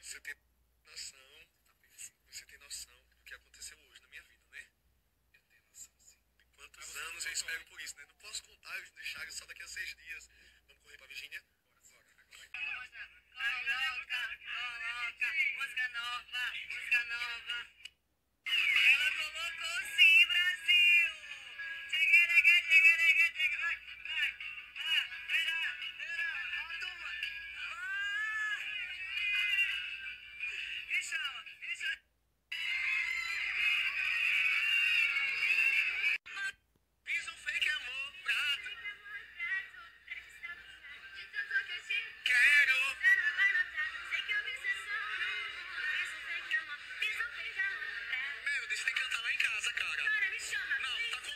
Você tem noção, você tem noção do que aconteceu hoje na minha vida, né? Eu tenho noção, sim. Quantos anos eu espero por isso, né? Não posso contar os deixar só daqui a seis dias. Vamos correr pra Virgínia? Bora, bora. Coloca, coloca, música nova, música nova. No,